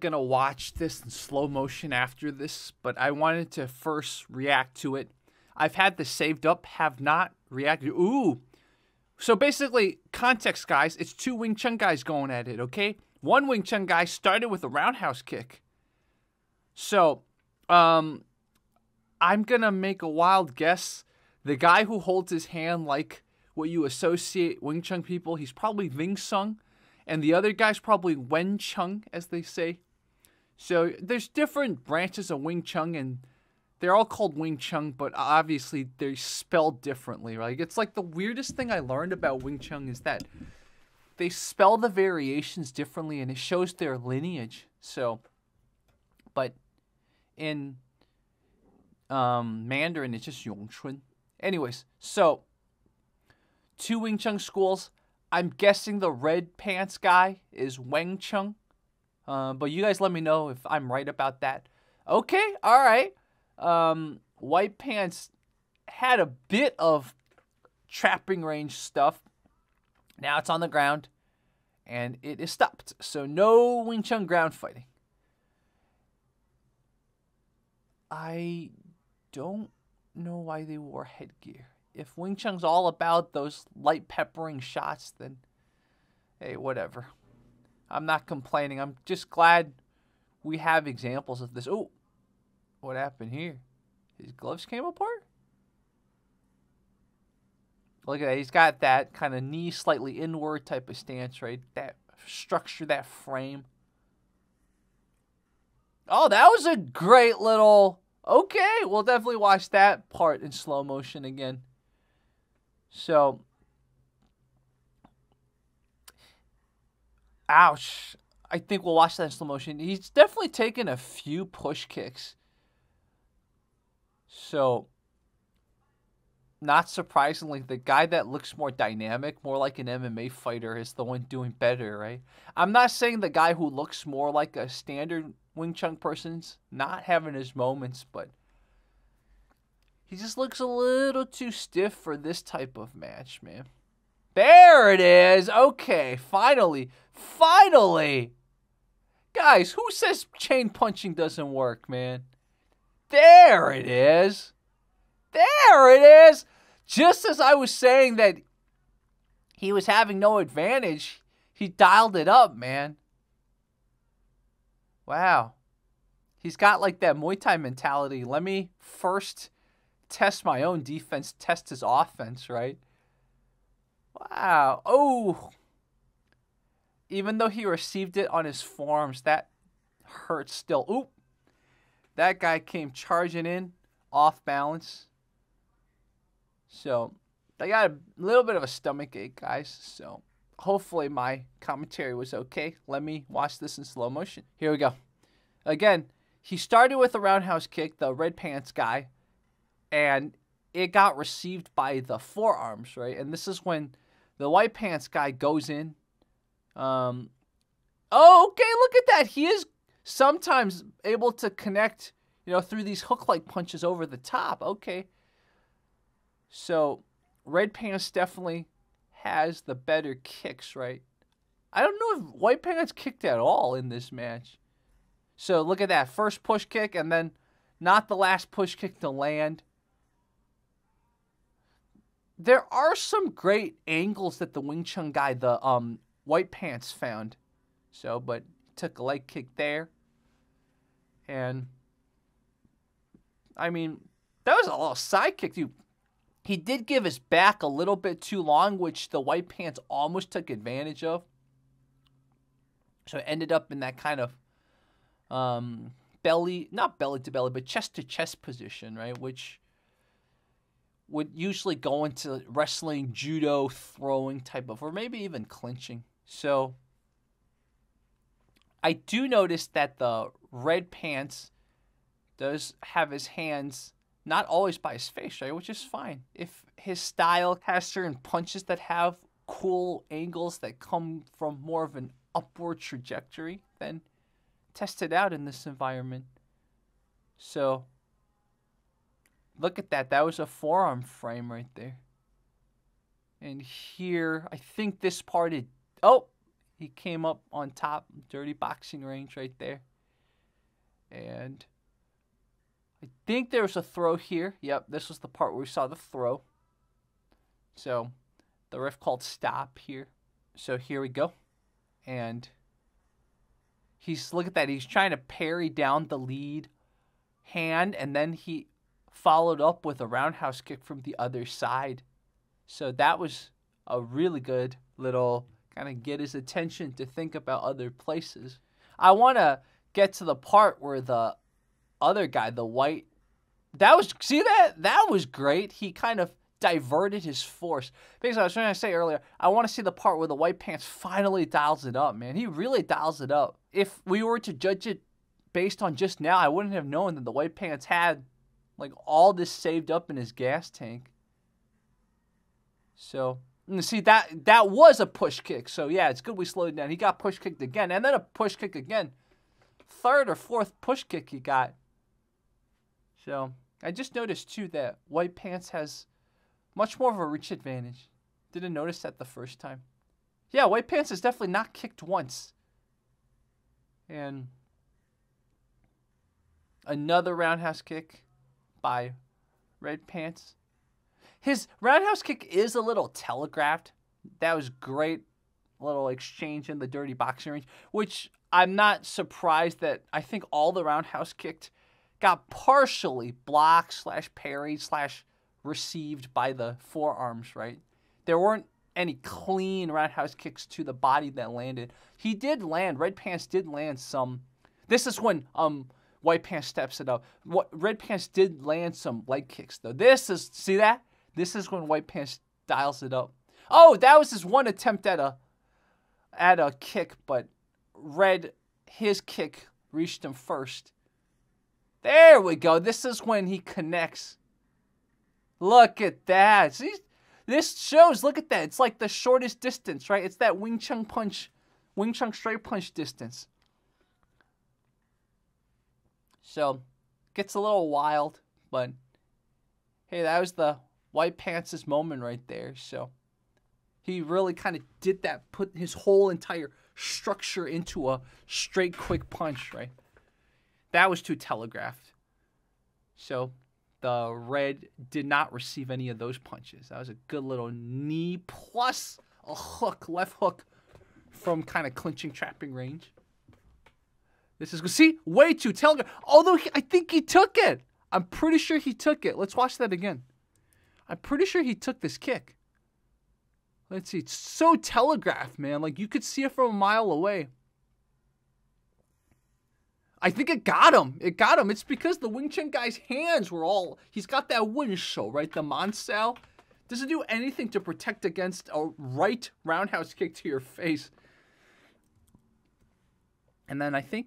gonna watch this in slow motion after this, but I wanted to first react to it. I've had this saved up, have not reacted. Ooh. So basically, context, guys, it's two Wing Chun guys going at it, okay? One Wing Chun guy started with a roundhouse kick. So, um, I'm gonna make a wild guess. The guy who holds his hand like what you associate Wing Chun people, he's probably Ving Tsun, and the other guy's probably Weng Chun, as they say. So there's different branches of Wing Chun, and they're all called Wing Chun, but obviously they're spelled differently. Right? It's like the weirdest thing I learned about Wing Chun is that they spell the variations differently, and it shows their lineage. So, but in um, Mandarin, it's just Yongchun. Anyways, so two Wing Chun schools. I'm guessing the red pants guy is Weng Chun. Uh, but you guys let me know if I'm right about that. Okay, all right. Um, white pants had a bit of trapping range stuff. Now it's on the ground and it is stopped. So no Wing Chun ground fighting. I don't know why they wore headgear. If Wing Chun's all about those light peppering shots, then hey, whatever. I'm not complaining. I'm just glad we have examples of this. Oh, what happened here? His gloves came apart? Look at that. He's got that kind of knee slightly inward type of stance, right? That structure, that frame. Oh, that was a great little. Okay, we'll definitely watch that part in slow motion again. So, ouch. I think we'll watch that in slow motion. He's definitely taken a few push kicks. So, not surprisingly, the guy that looks more dynamic, more like an MMA fighter, is the one doing better, right? I'm not saying the guy who looks more like a standard Wing Chun person's not having his moments, but he just looks a little too stiff for this type of match, man. There it is. Okay, finally. Finally. Guys, who says chain punching doesn't work, man? There it is. There it is. Just as I was saying that he was having no advantage, he dialed it up, man. Wow. He's got like that Muay Thai mentality. Let me first test my own defense, test his offense, right? Wow. Oh. Even though he received it on his forearms, that hurts still. Oop. That guy came charging in off balance. So, I got a little bit of a stomach ache, guys. So, hopefully my commentary was okay. Let me watch this in slow motion. Here we go. Again, he started with a roundhouse kick, the red pants guy and it got received by the forearms, right? And this is when the white pants guy goes in. Um, oh, okay, look at that. He is sometimes able to connect, you know, through these hook-like punches over the top. Okay. So, red pants definitely has the better kicks, right? I don't know if white pants kicked at all in this match. So, look at that. First push kick and then not the last push kick to land there are some great angles that the Wing Chun guy, the um, white pants, found. So, but took a leg kick there. And, I mean, that was a little side kick. He did give his back a little bit too long, which the white pants almost took advantage of. So it ended up in that kind of um, belly, not belly to belly, but chest to chest position, right? Which would usually go into wrestling, judo, throwing type of, or maybe even clinching. So I do notice that the red pants does have his hands not always by his face, right? Which is fine. If his style has certain punches that have cool angles that come from more of an upward trajectory, then test it out in this environment. So Look at that. That was a forearm frame right there. And here, I think this part, it, oh, he came up on top, dirty boxing range right there. And I think there was a throw here. Yep, this was the part where we saw the throw. So the ref called stop here. So here we go. And he's look at that. He's trying to parry down the lead hand and then he followed up with a roundhouse kick from the other side. So that was a really good little kind of get his attention to think about other places. I want to get to the part where the other guy, the white, that was see that that was great. He kind of diverted his force. Because I was trying to say earlier, I want to see the part where the white pants finally dials it up, man. He really dials it up. If we were to judge it based on just now, I wouldn't have known that the white pants had like all this saved up in his gas tank. So mm, see that that was a push kick. So yeah, it's good we slowed down. He got push kicked again, and then a push kick again. Third or fourth push kick he got. So I just noticed too that White Pants has much more of a reach advantage. Didn't notice that the first time. Yeah, White Pants is definitely not kicked once. And another roundhouse kick by Red Pants. His roundhouse kick is a little telegraphed. That was great little exchange in the dirty boxing range, which I'm not surprised that I think all the roundhouse kicked got partially blocked slash parried slash received by the forearms, right? There weren't any clean roundhouse kicks to the body that landed. He did land, Red Pants did land some. This is when um White Pants steps it up. What Red Pants did land some leg kicks though. This is see that? This is when White Pants dials it up. Oh, that was his one attempt at a at a kick, but Red his kick reached him first. There we go. This is when he connects. Look at that. See, this shows, look at that. It's like the shortest distance, right? It's that Wing Chun punch, Wing Chun straight punch distance. So, gets a little wild, but hey, that was the White Pants' moment right there. So he really kind of did that, put his whole entire structure into a straight, quick punch, right? That was too telegraphed. So the red did not receive any of those punches. That was a good little knee plus a hook, left hook from kind of clinching, trapping range. This is see way too telegraphed. Although he, I think he took it. I'm pretty sure he took it. Let's watch that again. I'm pretty sure he took this kick. Let's see. It's so telegraphed, man. Like you could see it from a mile away. I think it got him. It got him. It's because the Wing Chun guy's hands were all. He's got that wooden show, right? The Man Sau doesn't do anything to protect against a right roundhouse kick to your face. And then I think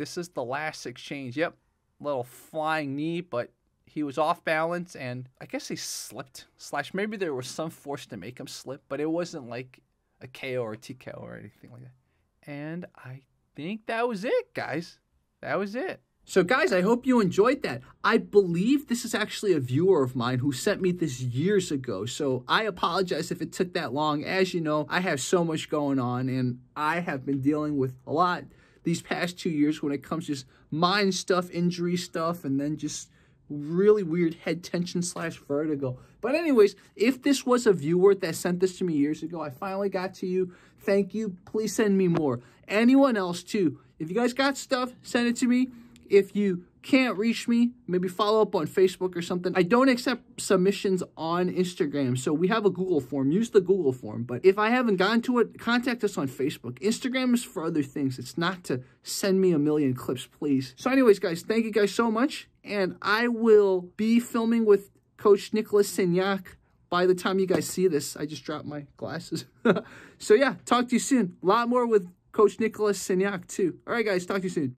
this is the last exchange. Yep, little flying knee, but he was off balance and I guess he slipped. Slash, maybe there was some force to make him slip, but it wasn't like a KO or a TKO or anything like that. And I think that was it, guys. That was it. So, guys, I hope you enjoyed that. I believe this is actually a viewer of mine who sent me this years ago. So, I apologize if it took that long. As you know, I have so much going on, and I have been dealing with a lot these past two years when it comes to just mind stuff, injury stuff, and then just really weird head tension slash vertigo. But anyways, if this was a viewer that sent this to me years ago, I finally got to you. Thank you. Please send me more. Anyone else too. If you guys got stuff, send it to me. If you can't reach me, maybe follow up on Facebook or something. I don't accept submissions on Instagram, so we have a Google form. Use the Google form. But if I haven't gotten to it, contact us on Facebook. Instagram is for other things. It's not to send me a million clips, please. So anyways, guys, thank you guys so much. And I will be filming with Coach Nicholas Signac by the time you guys see this. I just dropped my glasses. so yeah, talk to you soon. A lot more with Coach Nicholas Signac too. All right, guys, talk to you soon.